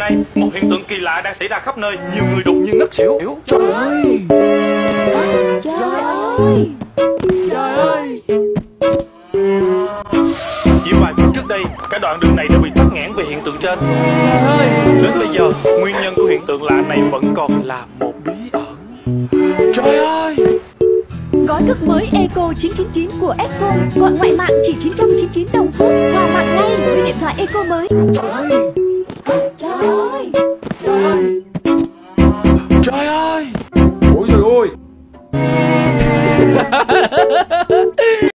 nay một hiện tượng kỳ lạ đang xảy ra khắp nơi. Nhiều người đột nhiên ngất xỉu. Trời ơi! Trời ơi Trời ơi chỉ vài phút trước đây cả đoạn đường này đã bị tắc nghẽn vì hiện tượng trên. Trời ơi đến bây giờ nguyên nhân của hiện tượng lạ này vẫn còn là một bí ẩn. Trời ơi! Gói cước mới Eco 999 của Escom Gọi ngoại mạng chỉ 999 đồng phút Hòa mạng ngay với điện thoại Eco mới. Trời ơi Yeah.